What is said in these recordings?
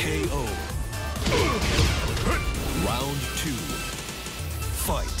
KO. Fight.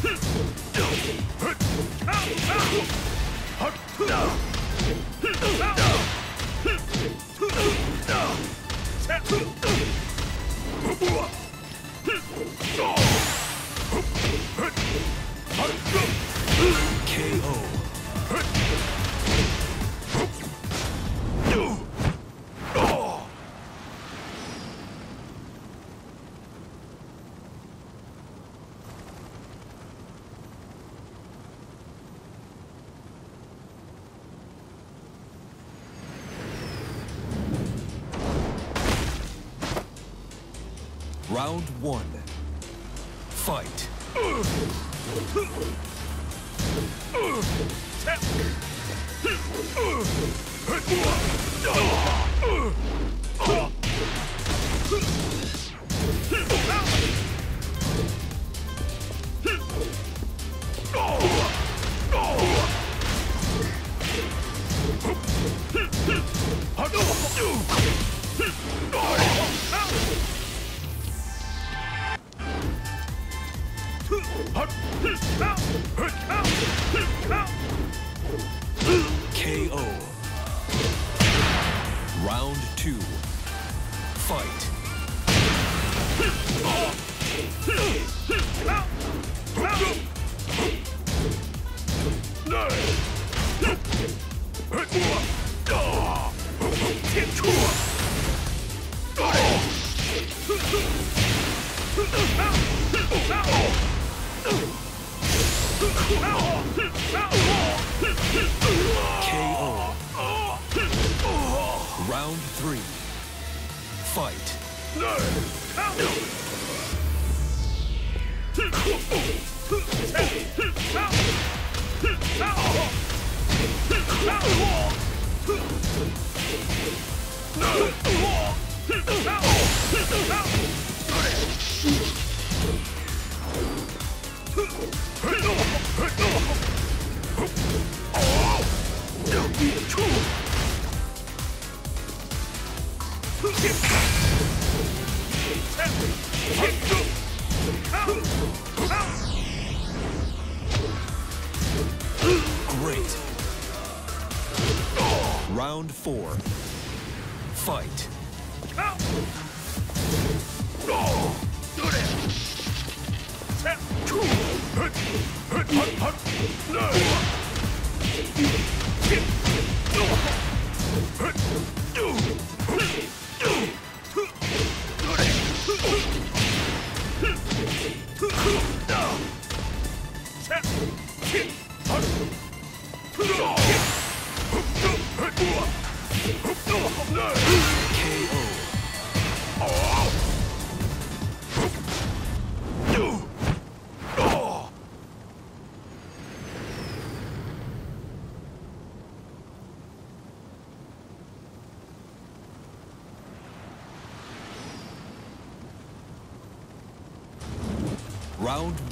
KO. One. Great.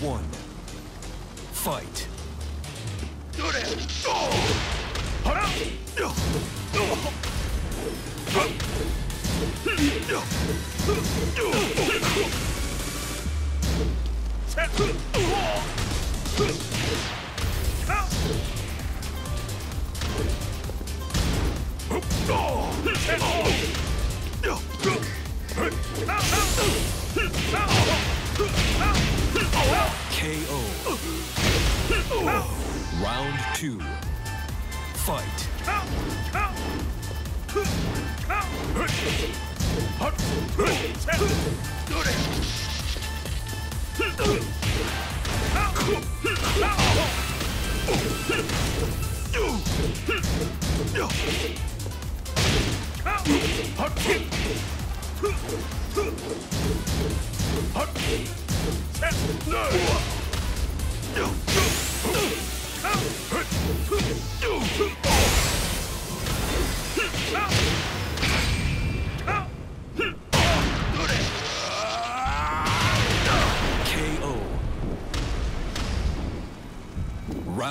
One. Fight. Round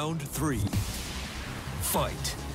Round three. Fight.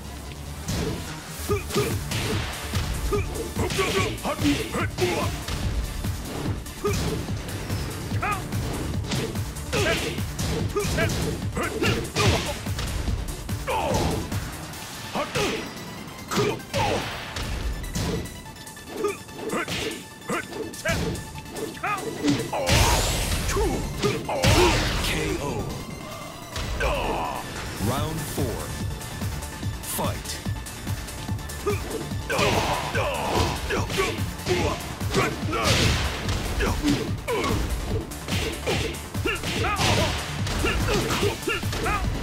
KO.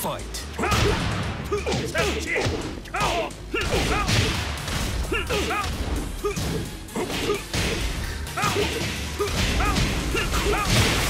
Fight.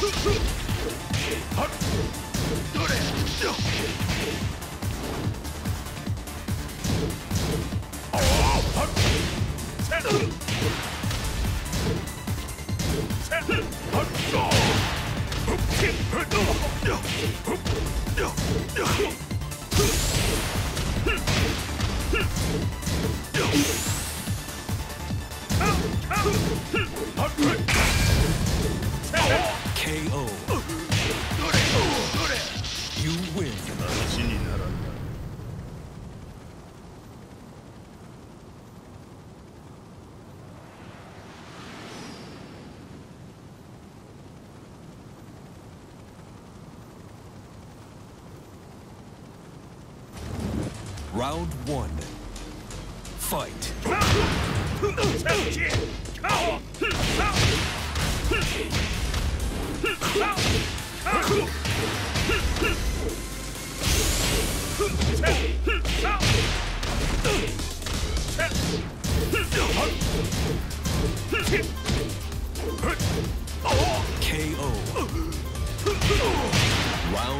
KO.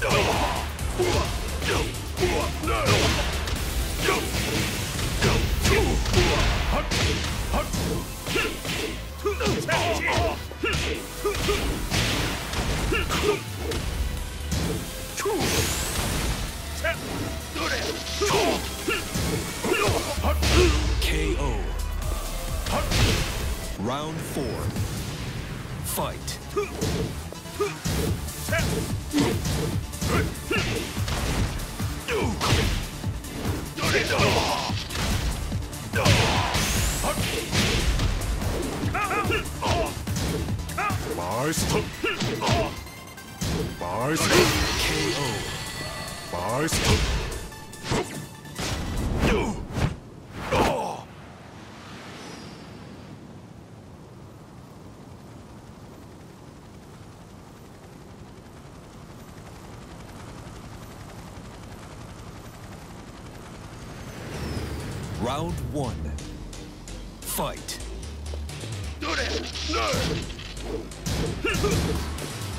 KO.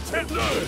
KO.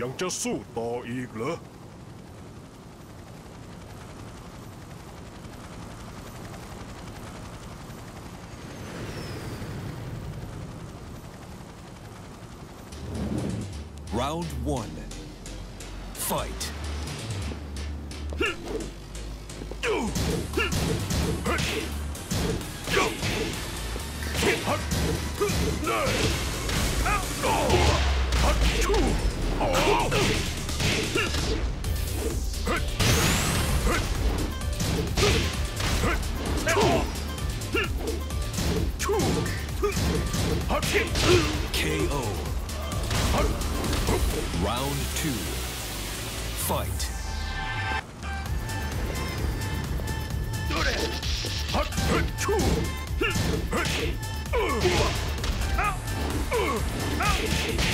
ยังจะสู้ต่ออีกเหรอ Round one. Fight. KO.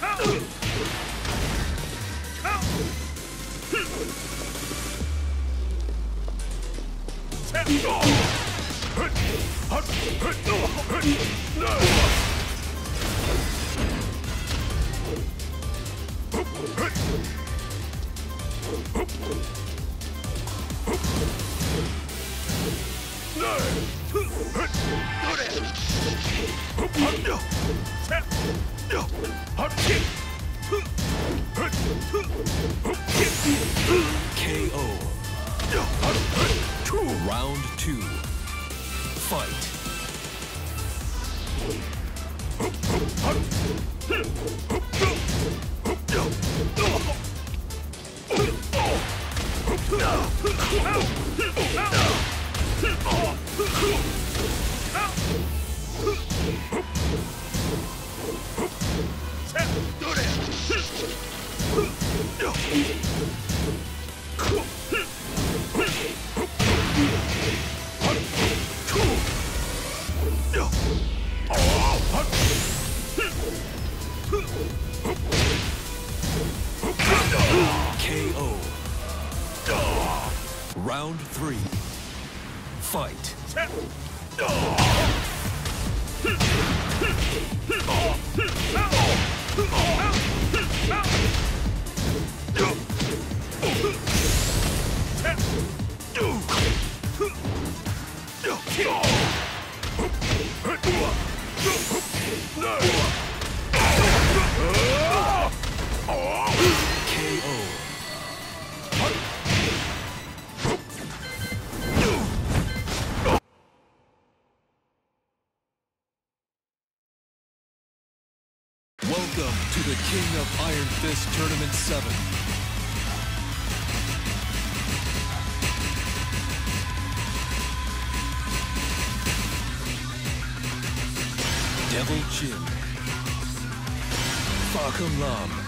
KO. KO. King of Iron Fist Tournament 7. Devil Jin. Fahkumram.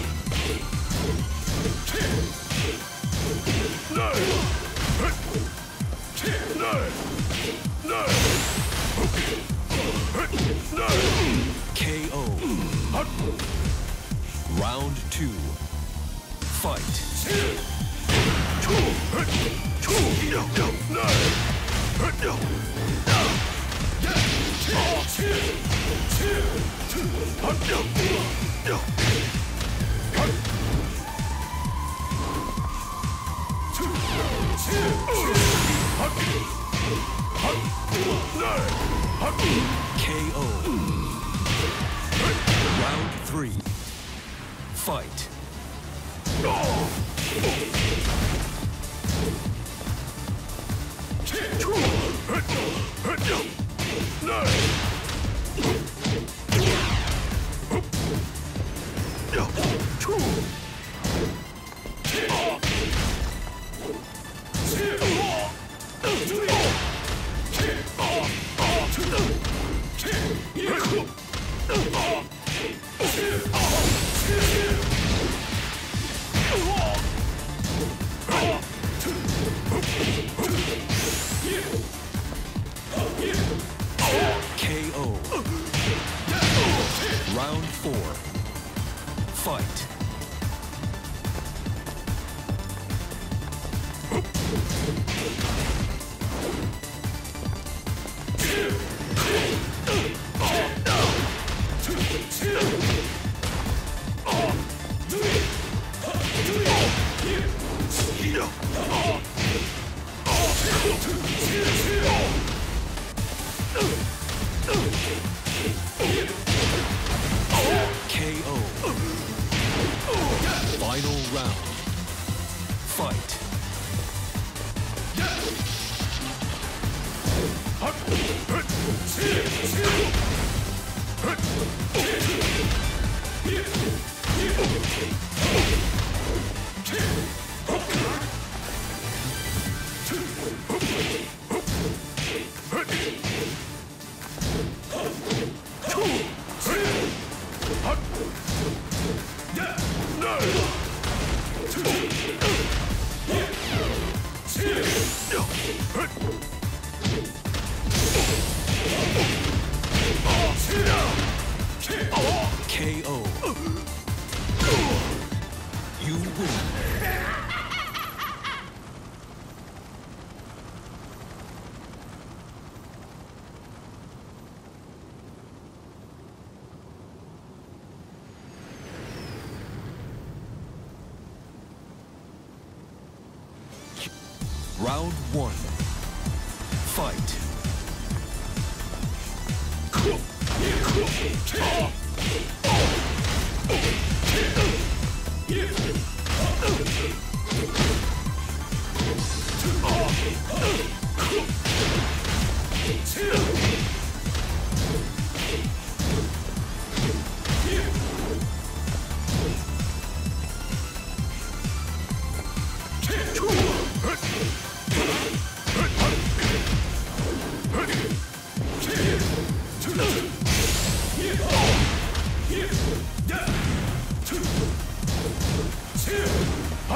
KO. Round two. Fight. KO. Round three. Fight. KO. Final round. Fight. KO. Round one. Fight.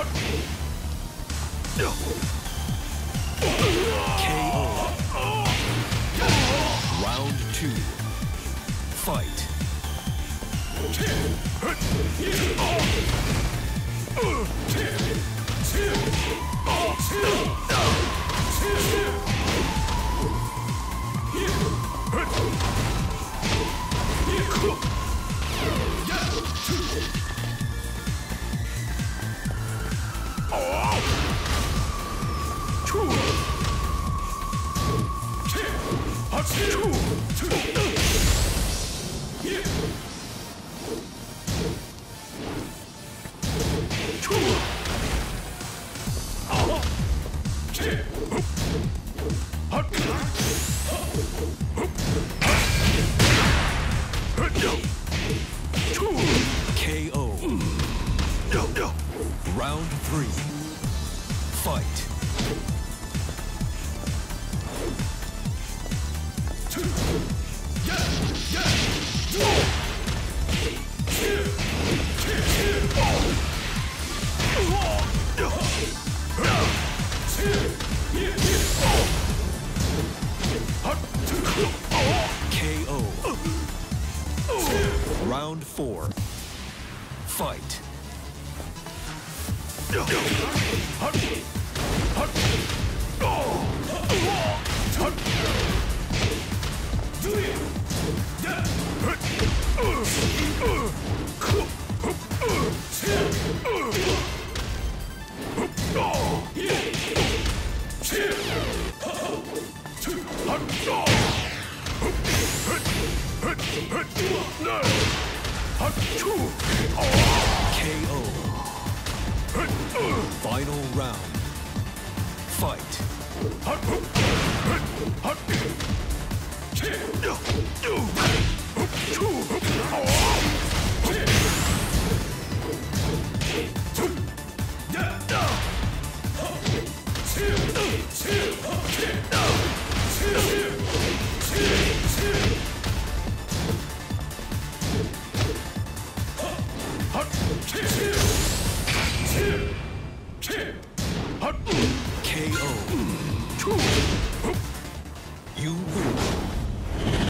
っ。